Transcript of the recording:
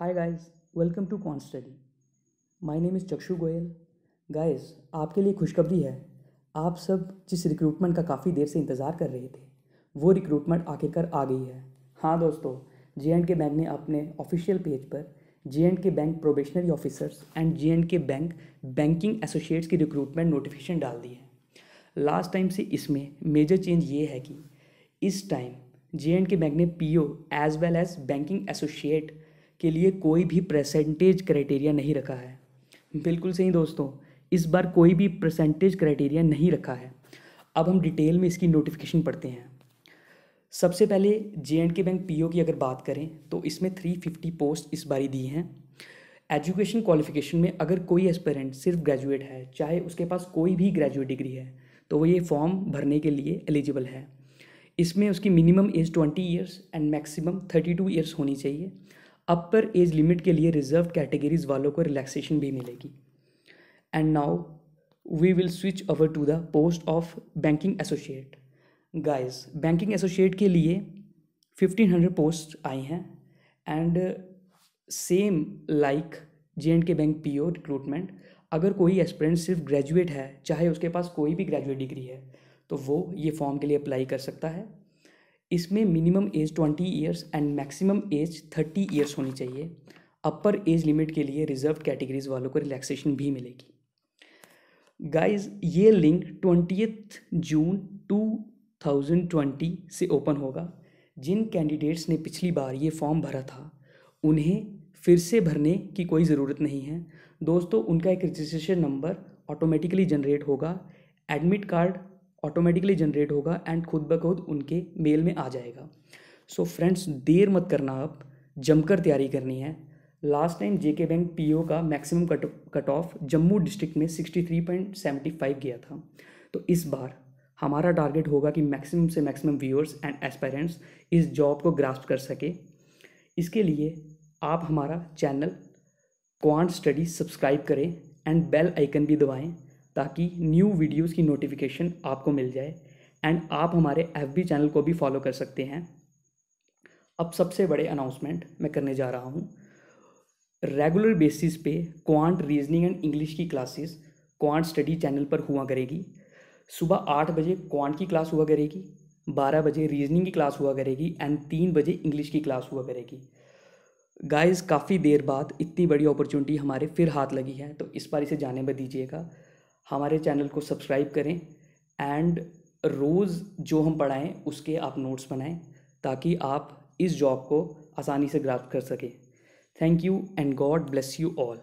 Hi guys welcome to quant study my name is Chakshu Goyal guys आपके लिए खुशखबरी है। आप सब जिस रिक्रूटमेंट का काफ़ी देर से इंतज़ार कर रहे थे, वो रिक्रूटमेंट आखिरकार आ गई है। हाँ दोस्तों जे एंड के बैंक ने अपने ऑफिशियल पेज पर J and K bank probationary officers and J and K bank banking associates की रिक्रूटमेंट नोटिफिकेशन डाल दी है। लास्ट टाइम से इसमें मेजर चेंज ये है कि इस time J and K bank ने P O as well as banking associate के लिए कोई भी परसेंटेज क्राइटेरिया नहीं रखा है। बिल्कुल सही दोस्तों, इस बार कोई भी परसेंटेज क्राइटेरिया नहीं रखा है। अब हम डिटेल में इसकी नोटिफिकेशन पढ़ते हैं। सबसे पहले J and K bank PO की अगर बात करें तो इसमें थ्री फिफ्टी पोस्ट इस बारी दी हैं। एजुकेशन क्वालिफिकेशन में अगर कोई एस्पेरेंट सिर्फ़ ग्रेजुएट है, चाहे उसके पास कोई भी ग्रेजुएट डिग्री है तो वो ये फॉर्म भरने के लिए एलिजिबल है। इसमें उसकी minimum age twenty years and maximum thirty two years होनी चाहिए। अपर एज लिमिट के लिए रिज़र्व कैटेगरीज वालों को रिलैक्सेशन भी मिलेगी। And now we will switch over to the post of banking associate guys banking associate के लिए फिफ्टीन हंड्रेड पोस्ट आई हैं and same like J and K bank P O recruitment अगर कोई एस्पिरेंट सिर्फ़ ग्रेजुएट है, चाहे उसके पास कोई भी ग्रेजुएट डिग्री है तो वो ये फॉर्म के लिए अप्लाई कर सकता है। इसमें minimum age twenty years and maximum age thirty years होनी चाहिए। अपर एज लिमिट के लिए रिज़र्व कैटेगरीज वालों को रिलैक्सेशन भी मिलेगी। गाइस ये link twenty June two thousand twenty से ओपन होगा। जिन कैंडिडेट्स ने पिछली बार ये फॉर्म भरा था, उन्हें फिर से भरने की कोई ज़रूरत नहीं है। दोस्तों, उनका एक रजिस्ट्रेशन नंबर ऑटोमेटिकली जनरेट होगा। एडमिट कार्ड ऑटोमेटिकली जनरेट होगा एंड खुद ब खुद उनके मेल में आ जाएगा। सो so फ्रेंड्स देर मत करना आप जमकर तैयारी करनी है। Last time JK bank PO का maximum cut cut off Jammu district में 63.75 गया था। तो इस बार हमारा टारगेट होगा कि मैक्सिमम से मैक्सिमम व्यूअर्स एंड एस्पायरेंट्स इस जॉब को ग्रास्प कर सके। इसके लिए आप हमारा चैनल क्वांट स्टडी सब्सक्राइब करें एंड बेल आइकन भी दबाएँ। ताकि न्यू वीडियोस की नोटिफिकेशन आपको मिल जाए। एंड आप हमारे एफबी चैनल को भी फॉलो कर सकते हैं। अब सबसे बड़े अनाउंसमेंट मैं करने जा रहा हूँ। रेगुलर बेसिस पे क्वांट रीजनिंग एंड इंग्लिश की क्लासेस क्वांट स्टडी चैनल पर हुआ करेगी। सुबह आठ बजे क्वांट की क्लास हुआ करेगी। बारह बजे रीजनिंग की क्लास हुआ करेगी। एंड तीन बजे इंग्लिश की क्लास हुआ करेगी। गाइस काफ़ी देर बाद इतनी बड़ी अपॉर्चुनिटी हमारे फिर हाथ लगी है। तो इस बार इसे जाने में दीजिएगा। हमारे चैनल को सब्सक्राइब करें एंड रोज़ जो हम पढ़ाएँ, उसके आप नोट्स बनाएँ, ताकि आप इस जॉब को आसानी से ग्राफ्ट कर सकें। Thank you and God bless you all